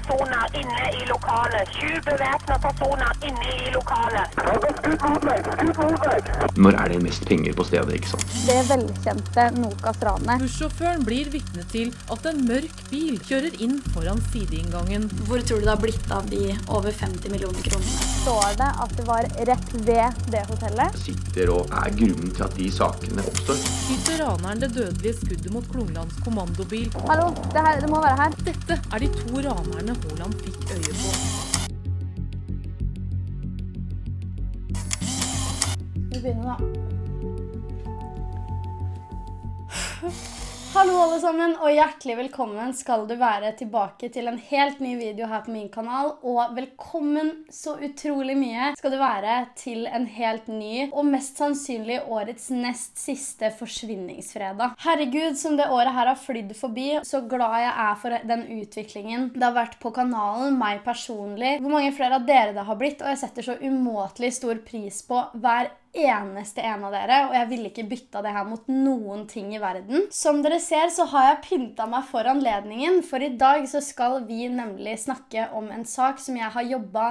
personer inne i lokalet. Sju bevæpna personer inne i lokalet. Når er det mest penger på stedet, ikke sant? Det velkjente Nokas-ranet. Bussjåføren blir vitne til at en mørk bil kjører inn foran sideinngangen. Hvor tror du det har blitt av de over 50 millioner kronene? Står det at det var rett ved det hotellet? Sitter og er grunnen til at de sakene oppstår. Skyter raneren det dødelige skuddet mot Klunglands kommandobil. Hallo, det, her, det må være her. Dette er de to ranerne Haaland fikk øye på. Vi begynner, da. Hallo, alle sammen, og hjertelig velkommen skal du være tilbake til en helt ny video her på min kanal. Og velkommen så utrolig mye skal du være til en helt ny og mest sannsynlig årets nest siste forsvinningsfredag. Herregud, som det året her har flydd forbi. Så glad jeg er for den utviklingen det har vært på kanalen, meg personlig. Hvor mange flere av dere det har blitt, og jeg setter så umåtelig stor pris på hver eneste en av dere, og jeg ville ikke bytta det her mot noen ting i verden. Som dere ser, så har jeg pynta meg for anledningen, for i dag så skal vi nemlig snakke om en sak som jeg har jobba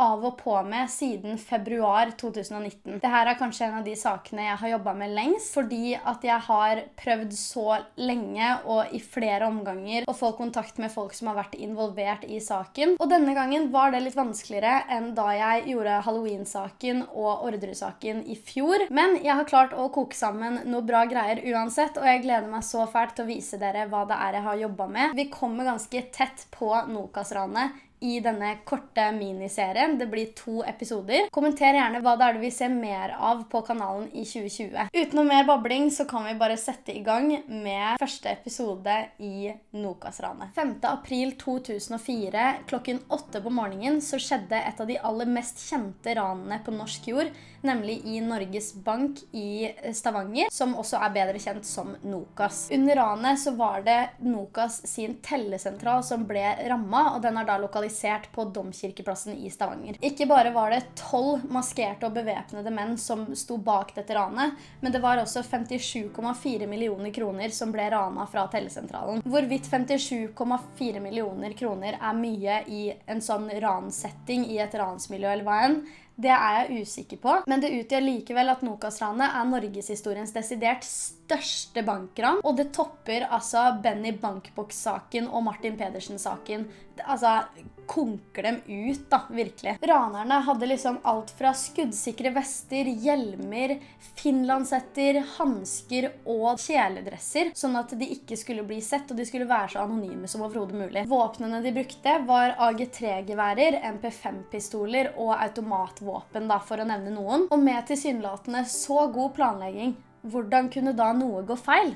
av og på med siden februar 2019. Dette er kanskje en av de sakene jeg har jobba med lengst, fordi at jeg har prøvd så lenge og i flere omganger å få kontakt med folk som har vært involvert i saken. Og denne gangen var det litt vanskeligere enn da jeg gjorde Halloween-saken og Ordre-saken i fjor. Men jeg har klart å koke sammen noe bra greier uansett, og jeg gleder meg så fælt til å vise dere hva det er jeg har jobba med. Vi kommer ganske tett på Nokas-ranet i denne korte miniserien. Det blir to episoder. Kommenter gjerne hva det er du vil se mer av på kanalen i 2020. Uten noe mer babling så kan vi bare sette i gang med første episode i Nokas-ranet. 5. april 2004 klokken åtte på morgenen så skjedde et av de aller mest kjente ranene på norsk jord, nemlig i Norges Bank i Stavanger, som også er bedre kjent som Nokas. Under ranet så var det Nokas sin tellesentral som ble ramma, og den er da lokalisert på Domkirkeplassen i Stavanger. Ikke bare var det tolv maskerte og bevæpnede menn som sto bak dette ranet, men det var også 57,4 millioner kroner som ble rana fra tellesentralen. Hvorvidt 57,4 millioner kroner er mye i en sånn ransetting i et ransmiljø eller hva enn, det er jeg usikker på, men det utgjør likevel at Nokas-ranet er norgeshistoriens desidert største bankran. Og det topper altså Benny Bankbox-saken og Martin Pedersen-saken. Altså, konker dem ut, da, virkelig. Ranerne hadde liksom alt fra skuddsikre vester, hjelmer, finlandshetter, hansker og kjeledresser, sånn at de ikke skulle bli sett, og de skulle være så anonyme som overhodet mulig. Våpnene de brukte, var AG3-geværer, MP5-pistoler og automatvåpen, da, for å nevne noen. Og med tilsynelatende så god planlegging, hvordan kunne da noe gå feil?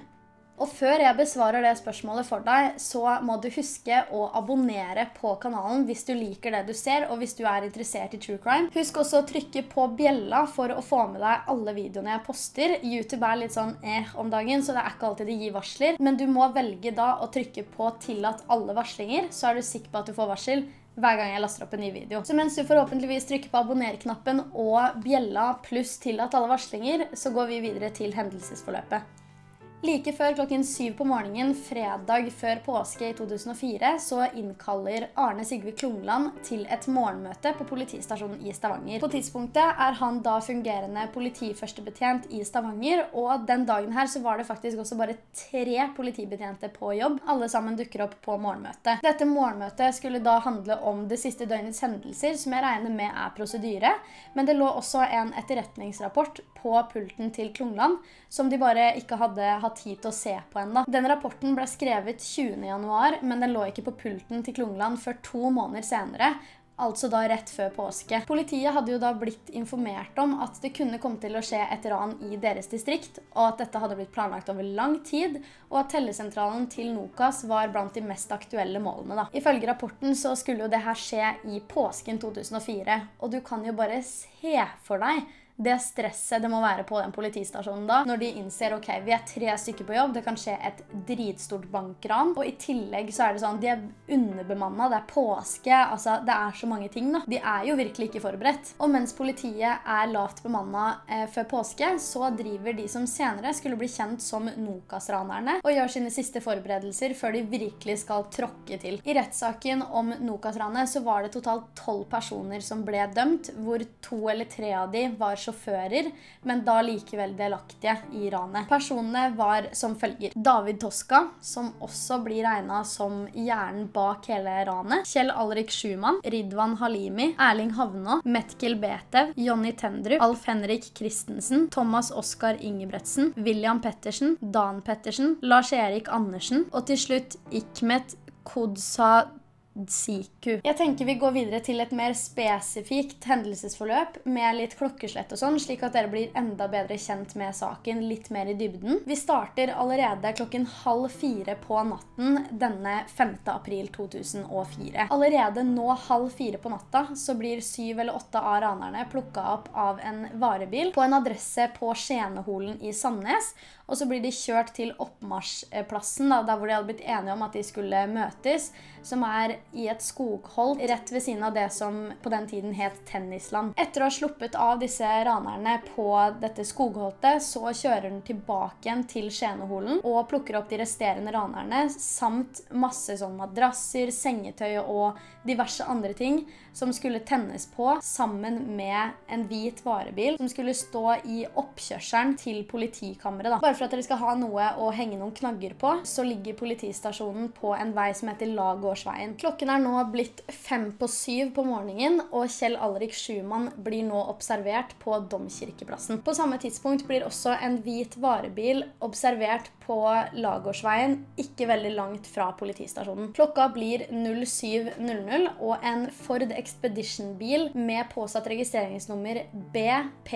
Og før jeg besvarer det spørsmålet for deg, så må du huske å abonnere på kanalen hvis du liker det du ser, og hvis du er interessert i true crime. Husk også å trykke på bjella for å få med deg alle videoene jeg poster. YouTube er litt sånn eh om dagen, så det er ikke alltid de gir varsler. Men du må velge da å trykke på 'tillat alle varslinger', så er du sikker på at du får varsel hver gang jeg laster opp en ny video. Så mens du forhåpentligvis trykker på abonner-knappen og bjella pluss tillat alle varslinger, så går vi videre til hendelsesforløpet. Like før klokken syv på morgenen fredag før påske i 2004 så innkaller Arne Sigve Klungland til et morgenmøte på politistasjonen i Stavanger. På tidspunktet er han da fungerende politiførstebetjent i Stavanger, og den dagen her så var det faktisk også bare tre politibetjenter på jobb. Alle sammen dukker opp på morgenmøtet. Dette morgenmøtet skulle da handle om det siste døgnets hendelser, som jeg regner med er prosedyre, men det lå også en etterretningsrapport på pulten til Klungland som de bare ikke hadde hatt tid til å se på ennå. Den rapporten ble skrevet 20.1, men den lå ikke på pulten til Klungland før to måneder senere. Altså da rett før påske. Politiet hadde jo da blitt informert om at det kunne komme til å skje et ran i deres distrikt, og at dette hadde blitt planlagt over lang tid, og at tellesentralen til Nokas var blant de mest aktuelle målene. da. Ifølge rapporten så skulle jo det her skje i påsken 2004, og du kan jo bare se for deg det stresset det må være på den politistasjonen da, når de innser ok, vi er tre stykker på jobb, det kan skje et dritstort bankran, og i tillegg så er det sånn, de er underbemanna, det er påske, altså det er så mange ting da. De er jo virkelig ikke forberedt. Og mens politiet er lavt bemanna eh, før påske, så driver de som senere skulle bli kjent som Nokas-ranerne, og gjør sine siste forberedelser før de virkelig skal tråkke til. I rettssaken om Nokas-ranet så var det totalt tolv personer som ble dømt, hvor to eller tre av de var sjåfører, men da likevel delaktige i ranet. Personene var som følger. David Toska, som også blir regna som hjernen bak hele ranet. Kjell Alrik Schumann, Ridwan Halimi, Erling Havnå, Metkel Betev, Jonny Tendrup, Alf Henrik Christensen, Thomas Oskar Ingebretsen, William Pettersen, Dan Pettersen, Lars-Erik Andersen og til slutt Ikmet Kodsa Siku. Jeg tenker vi går videre til et mer spesifikt hendelsesforløp med litt klokkeslett og sånn, slik at dere blir enda bedre kjent med saken litt mer i dybden. Vi starter allerede klokken halv fire på natten denne 5. april 2004. Allerede nå halv fire på natta så blir syv eller åtte av ranerne plukka opp av en varebil på en adresse på Skjeneholen i Sandnes, og så blir de kjørt til oppmarsjplassen, da, der hvor de hadde blitt enige om at de skulle møtes, som er i et skogholt rett ved siden av det som på den tiden het Tennisland. Etter å ha sluppet av disse ranerne på dette skogholtet, så kjører den tilbake igjen til Skjeneholen og plukker opp de resterende ranerne, samt masse sånn madrasser, sengetøy og diverse andre ting som skulle tennes på sammen med en hvit varebil som skulle stå i oppkjørselen til politikammeret. da. Bare for at dere skal ha noe å henge noen knagger på, så ligger politistasjonen på en vei som heter Lagårdsveien. Klokken er nå blitt fem på syv på morgenen, og Kjell Alrik Schumann blir nå observert på Domkirkeplassen. På samme tidspunkt blir også en hvit varebil observert på Lagårdsveien, ikke veldig langt fra politistasjonen. Klokka blir 07.00, og en Ford Expedition-bil med påsatt registreringsnummer BP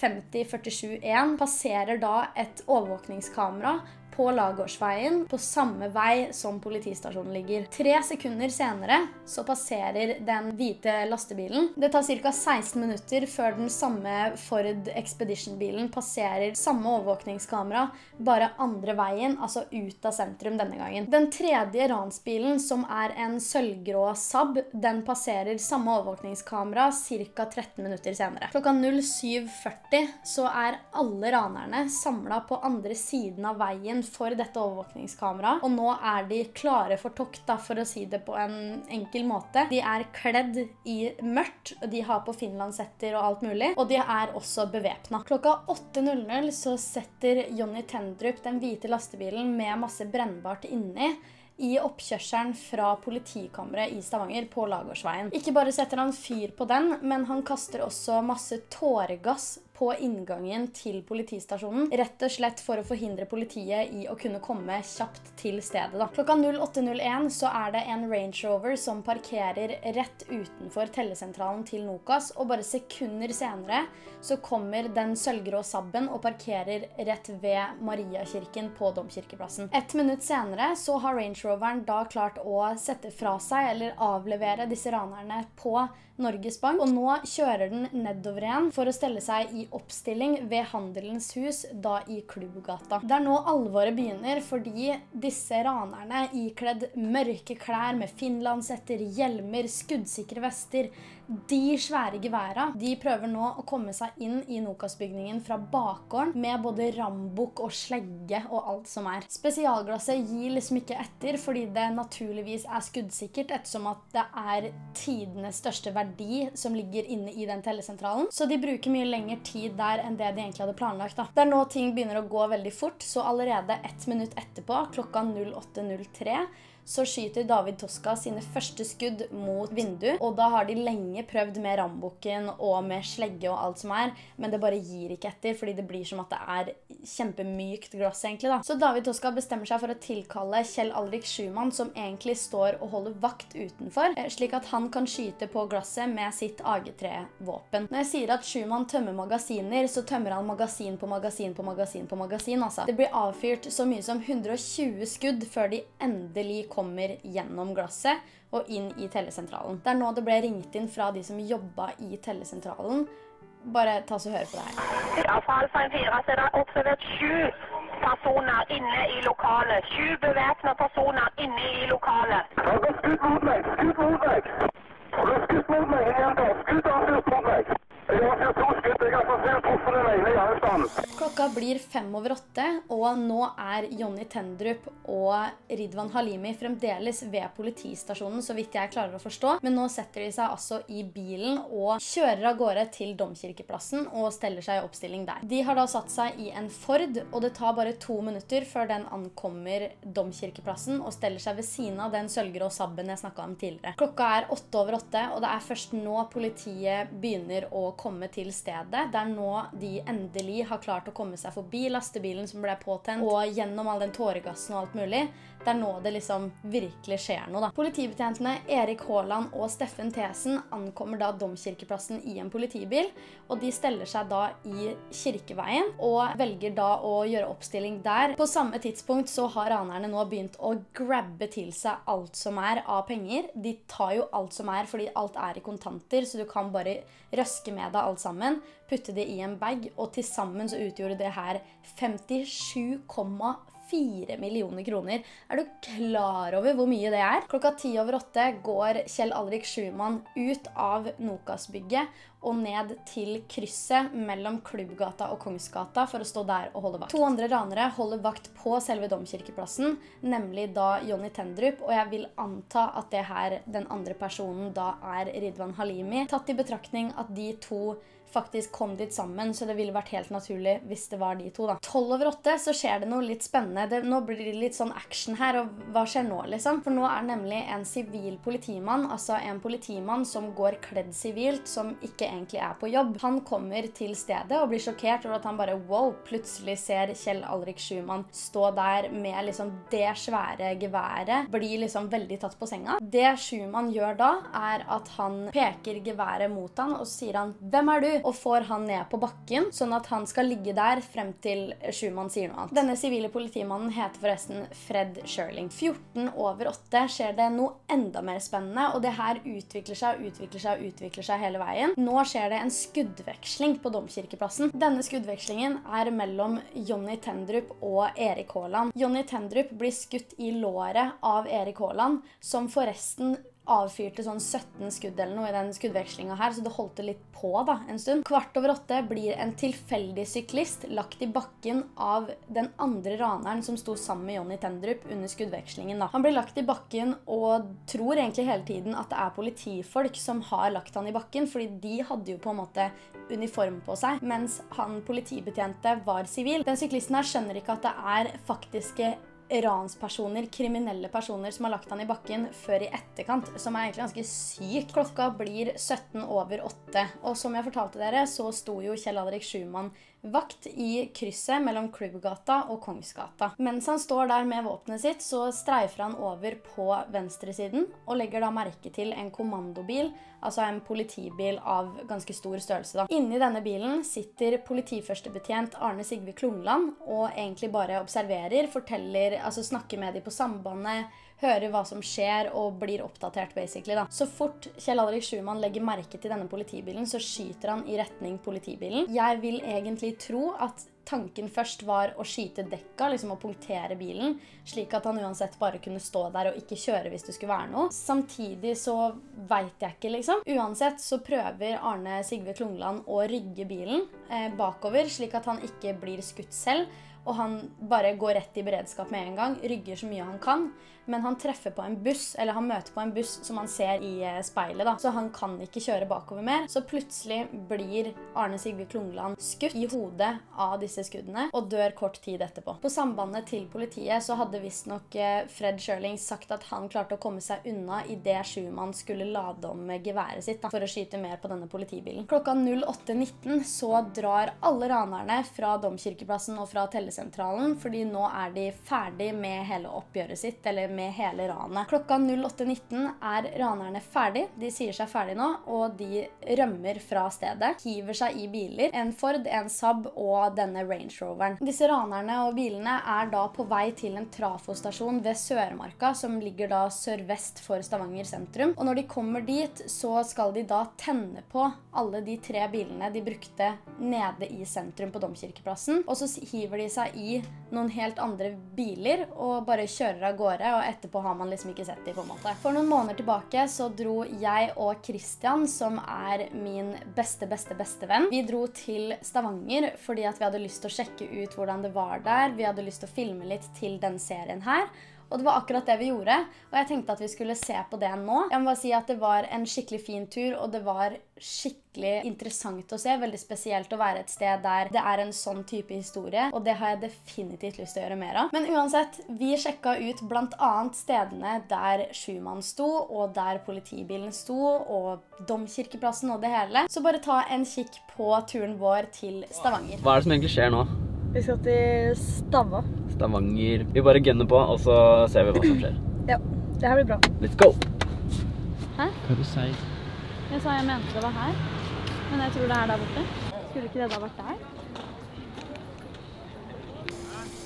50471 passerer da et overvåkningskamera på Lagårdsveien, på samme vei som politistasjonen ligger. Tre sekunder senere så passerer den hvite lastebilen. Det tar ca. 16 minutter før den samme Ford Expedition-bilen passerer samme overvåkningskamera, bare andre veien, altså ut av sentrum denne gangen. Den tredje ransbilen, som er en sølvgrå Saab, den passerer samme overvåkningskamera ca. 13 minutter senere. Klokka 07.40 så er alle ranerne samla på andre siden av veien for dette overvåkningskameraet. Og nå er de klare for tokt, da, for å si det på en enkel måte. De er kledd i mørkt, de har på finlandshetter og alt mulig. Og de er også bevæpna. Klokka 8.00 så setter Jonny Tendrup den hvite lastebilen med masse brennbart inni i oppkjørselen fra politikammeret i Stavanger på Lagårdsveien. Ikke bare setter han fyr på den, men han kaster også masse tåregass på inngangen til politistasjonen, rett og slett for å forhindre politiet i å kunne komme kjapt til stedet. Da. Klokka 08.01 så er det en Range Rover som parkerer rett utenfor tellesentralen til Nokas, og bare sekunder senere så kommer den sølvgrå Saben og parkerer rett ved Mariakirken på Domkirkeplassen. Et minutt senere så har Range Roveren da klart å sette fra seg eller avlevere disse ranerne på Norges Bank, og nå kjører den nedover igjen for å stelle seg i oppstilling ved Handelens hus, da i Klubbgata. Det er nå alvoret begynner, fordi disse ranerne, ikledd mørke klær med finlandshetter, hjelmer, skuddsikre vester, de svære geværa, de prøver nå å komme seg inn i Nokas-bygningen fra bakgården med både rambukk og slegge og alt som er. Spesialglasset gir liksom ikke etter, fordi det naturligvis er skuddsikkert, ettersom at det er tidenes største verdi som ligger inne i den tellesentralen. Så de bruker mye lengre tid der enn det de egentlig hadde planlagt. da. Det er nå ting begynner å gå veldig fort, så allerede ett minutt etterpå, klokka 08.03, så skyter David Toska sine første skudd mot vindu. Og da har de lenge prøvd med rambukken og med slegge og alt som er, men det bare gir ikke etter, fordi det blir som at det er kjempemykt glass, egentlig. da. Så David Toska bestemmer seg for å tilkalle Kjell Alrik Schumann, som egentlig står og holder vakt utenfor, eh, slik at han kan skyte på glasset med sitt AG3-våpen. Når jeg sier at Schumann tømmer magasiner, så tømmer han magasin på magasin på magasin på magasin, altså. Det blir avfyrt så mye som 120 skudd før de endelig kommer gjennom glasset og inn i tellesentralen. Det er nå det ble ringt inn fra de som jobba i tellesentralen Bare ta oss og høre på det her. Ja, fra Alfa 4 så er det observert sju personer inne i lokalet. Sju bevæpna personer inne i lokalet. Skutt mot meg! skudd mot meg! Skutt mot meg! Skutt mot meg Skutt mot meg. Klokka blir fem over åtte, og nå er Jonny Tendrup og Ridwan Halimi fremdeles ved politistasjonen, så vidt jeg klarer å forstå. Men nå setter de seg altså i bilen og kjører av gårde til Domkirkeplassen og steller seg i oppstilling der. De har da satt seg i en Ford, og det tar bare to minutter før den ankommer Domkirkeplassen og steller seg ved siden av den sølvgrå Sabben jeg snakka om tidligere. Klokka er åtte over åtte, og det er først nå politiet begynner å komme til stedet. Det er nå de endelig har klart å komme seg forbi lastebilen som ble påtent, og gjennom all den tåregassen og alt mulig. Det er nå det liksom virkelig skjer noe, da. Politibetjentene Erik Haaland og Steffen Thesen ankommer da Domkirkeplassen i en politibil, og de steller seg da i Kirkeveien og velger da å gjøre oppstilling der. På samme tidspunkt så har ranerne nå begynt å grabbe til seg alt som er av penger. De tar jo alt som er fordi alt er i kontanter, så du kan bare røske med deg alt sammen, putte det i en bag, og til sammen så utgjorde det her 57,4 millioner kroner. Er du klar over hvor mye det er? Klokka ti over åtte går Kjell Alrik Schumann ut av Nokas-bygget og ned til krysset mellom Klubbgata og Kongsgata for å stå der og holde vakt. To andre ranere holder vakt på selve Domkirkeplassen, nemlig da Jonny Tendrup, og jeg vil anta at det her, den andre personen, da er Ridwan Halimi. Tatt i betraktning at de to faktisk kom dit sammen, så det ville vært helt naturlig hvis det var de to. da. Tolv over åtte så skjer det noe litt spennende. Det, nå blir det litt sånn action her, og hva skjer nå, liksom? For nå er nemlig en sivil politimann, altså en politimann som går kledd sivilt, som ikke egentlig er på jobb. Han kommer til stedet og blir sjokkert over at han bare wow, plutselig ser Kjell Alrik Schumann stå der med liksom det svære geværet, blir liksom veldig tatt på senga. Det Schumann gjør da, er at han peker geværet mot han, og sier han 'Hvem er du?' og får han ned på bakken, sånn at han skal ligge der frem til Schumann sier noe annet. Denne sivile politimannen heter forresten Fred Sherling. 14 over 8 skjer det noe enda mer spennende, og det her utvikler seg og utvikler seg og utvikler seg hele veien. Nå skjer det en skuddveksling på Domkirkeplassen. Denne skuddvekslingen er mellom Jonny Tendrup og Erik Haaland. Jonny Tendrup blir skutt i låret av Erik Haaland, som forresten avfyrte sånn 17 skudd eller noe i den skuddvekslinga her, så det holdt det litt på da, en stund. Kvart over åtte blir en tilfeldig syklist lagt i bakken av den andre raneren som sto sammen med Jonny Tendrup under skuddvekslingen. da. Han blir lagt i bakken og tror egentlig hele tiden at det er politifolk som har lagt han i bakken, fordi de hadde jo på en måte uniform på seg, mens han politibetjente var sivil. Den syklisten her skjønner ikke at det er faktiske ranspersoner, kriminelle personer som har lagt han i bakken før i etterkant, som er egentlig ganske sykt. Klokka blir 17 over 8, og som jeg fortalte dere, så sto jo Kjell Adrik Schumann vakt i krysset mellom Klubbgata og Kongsgata. Mens han står der med våpenet sitt, så streifer han over på venstresiden og legger da merke til en kommandobil, altså en politibil av ganske stor størrelse. da. Inni denne bilen sitter politiførstebetjent Arne Sigve Klungland og egentlig bare observerer, forteller, altså snakker med dem på sambandet, hører hva som skjer og blir oppdatert, basically. da. Så fort Kjell Alrik Schumann legger merke til denne politibilen, så skyter han i retning politibilen. Jeg vil egentlig tro at tanken først var å skyte dekka, liksom å punktere bilen, slik at han uansett bare kunne stå der og ikke kjøre hvis det skulle være noe. Samtidig så veit jeg ikke, liksom. Uansett så prøver Arne Sigve Klungland å rygge bilen eh, bakover, slik at han ikke blir skutt selv og han bare går rett i beredskap med en gang, rygger så mye han kan. Men han treffer på en buss, eller han møter på en buss som han ser i eh, speilet, da. Så han kan ikke kjøre bakover mer. Så plutselig blir Arne Sigve Klungland skutt i hodet av disse skuddene og dør kort tid etterpå. På sambandet til politiet så hadde visstnok eh, Fred Sherling sagt at han klarte å komme seg unna idet Schumann skulle lade om geværet sitt da, for å skyte mer på denne politibilen. Klokka 08.19 så drar alle ranerne fra Domkirkeplassen og fra tellesentralen, fordi nå er de ferdig med hele oppgjøret sitt, eller med hele ranet. Klokka 08.19 er ranerne ferdig. De sier seg ferdig nå, og de rømmer fra stedet. Hiver seg i biler. En Ford, en Saab og denne Range Roveren. Disse ranerne og bilene er da på vei til en trafostasjon ved Sørmarka, som ligger da sørvest for Stavanger sentrum. Og når de kommer dit, så skal de da tenne på alle de tre bilene de brukte nede i sentrum på Domkirkeplassen. Og så hiver de seg i noen helt andre biler og bare kjører av gårde, og etterpå har man liksom ikke sett de på en måte. For noen måneder tilbake så dro jeg og Christian, som er min beste, beste, beste venn, vi dro til Stavanger fordi at vi hadde lyst til å sjekke ut hvordan det var der. Vi hadde lyst til å filme litt til den serien her. Og det var akkurat det vi gjorde, og jeg tenkte at vi skulle se på det nå. Jeg må bare si at det var en skikkelig fin tur, og det var skikkelig interessant å se. Veldig spesielt å være et sted der det er en sånn type historie, og det har jeg definitivt lyst til å gjøre mer av. Men uansett, vi sjekka ut bl.a. stedene der Schumann sto, og der politibilen sto, og Domkirkeplassen og det hele. Så bare ta en kikk på turen vår til Stavanger. Hva er det som egentlig skjer nå? Vi skal til Stavå. Stavanger. Vi bare gunner på, og så ser vi hva som skjer. Ja, det her blir bra. Let's go! Hæ? Hva du sier? Jeg sa jeg mente det var her, men jeg tror det er der borte. Skulle ikke det da vært der?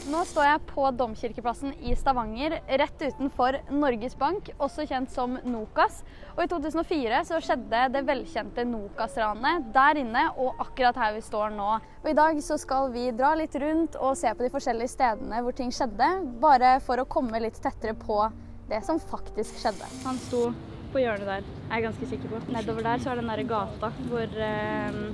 Nå står jeg på Domkirkeplassen i Stavanger, rett utenfor Norges Bank, også kjent som Nokas. Og i 2004 så skjedde det velkjente Nokas-ranet der inne, og akkurat her vi står nå. Og i dag så skal vi dra litt rundt og se på de forskjellige stedene hvor ting skjedde, bare for å komme litt tettere på det som faktisk skjedde. Han sto på hjørnet der, er jeg ganske sikker på. Nedover der så er den derre gata hvor eh,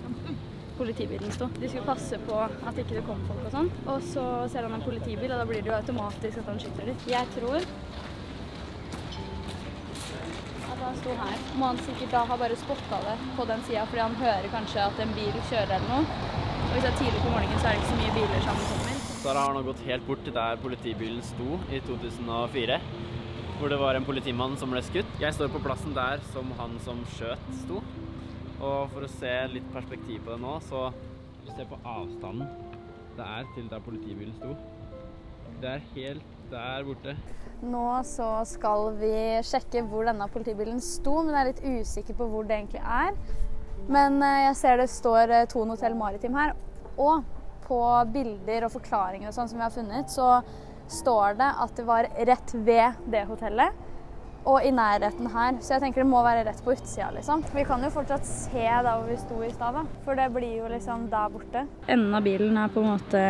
politibilen sto. De skulle passe på at ikke det kom folk og sånn. Og så ser han en politibil, og da blir det jo automatisk at han skyter litt. Jeg tror at han sto her. Må han sikkert da ha bare spotta det på den sida, fordi han hører kanskje at en bil kjører eller noe. Og hvis det er tidlig på morgenen, så er det ikke så mye biler som kommer. Sara har nå gått helt bort til der politibilen sto i 2004. Hvor det var en politimann som ble skutt. Jeg står på plassen der som han som skjøt sto. Og for å se litt perspektiv på det nå, så hvis du ser på avstanden det er til der politibilen sto. Det er helt der borte. Nå så skal vi sjekke hvor denne politibilen sto, men jeg er litt usikker på hvor det egentlig er. Men eh, jeg ser det står eh, Thon Hotell Maritim her. Og på bilder og forklaringer og sånn som vi har funnet, så står det at det var rett ved det hotellet. Og i nærheten her. Så jeg tenker det må være rett på utsida, liksom. Vi kan jo fortsatt se der hvor vi sto i stad, da. For det blir jo liksom der borte. Enden av bilen er på en måte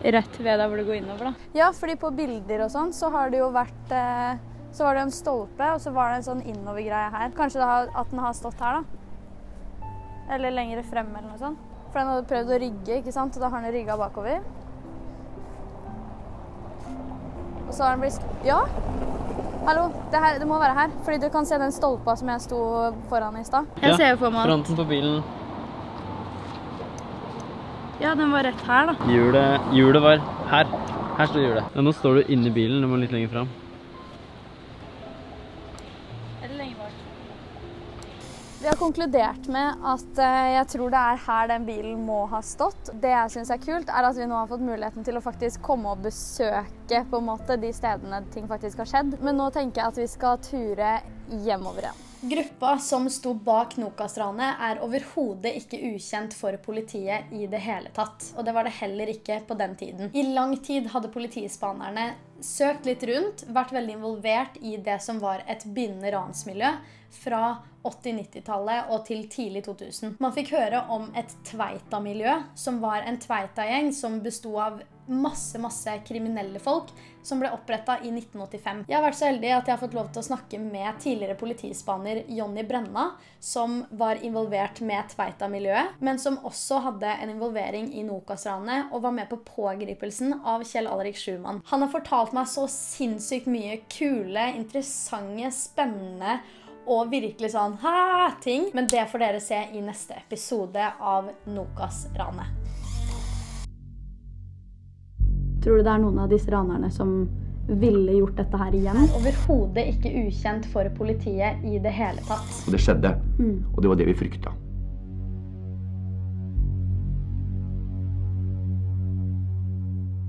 rett ved der hvor du går innover, da. Ja, fordi på bilder og sånn så har det jo vært eh, Så var det en stolpe, og så var det en sånn innovergreie her. Kanskje det har, at den har stått her, da. Eller lenger frem, eller noe sånt. For den hadde prøvd å rygge, ikke sant? Og da har den rygga bakover. Og så har den blitt Ja! Hallo, det, her, det må være her. Fordi du kan se den stolpa som jeg sto foran i stad. Jeg Ja, ser jo for meg Fronten på bilen. Ja, den var rett her, da. Hjulet, hjulet var her. Her står hjulet. Ja, nå står du inni bilen, du må litt lenger fram. Eller lenger bak. Vi har konkludert med at eh, jeg tror det er her den bilen må ha stått. Det jeg syns er kult, er at vi nå har fått muligheten til å faktisk komme og besøke på en måte de stedene ting faktisk har skjedd. Men nå tenker jeg at vi skal ture hjemover igjen. Gruppa som sto bak Nokas-ranet, er overhodet ikke ukjent for politiet i det hele tatt. Og det var det heller ikke på den tiden. I lang tid hadde politispanerne søkt litt rundt, vært veldig involvert i det som var et bindende ransmiljø fra 80-90-tallet og til tidlig 2000. Man fikk høre om et Tveita-miljø, som var en Tveita-gjeng som besto av masse, masse kriminelle folk som ble oppretta i 1985. Jeg har vært så heldig at jeg har fått lov til å snakke med tidligere politispaner Jonny Brenna, som var involvert med Tveita-miljøet, men som også hadde en involvering i Nokas-ranet og var med på pågripelsen av Kjell Alrik Schumann. Han har fortalt meg så sinnssykt mye kule, interessante, spennende og virkelig sånn hæ ting. Men det får dere se i neste episode av Nokas-ranet. Tror du det er noen av disse ranerne som ville gjort dette her igjen? Overhodet ikke ukjent for politiet i det hele tatt. Og det skjedde. Mm. Og det var det vi frykta.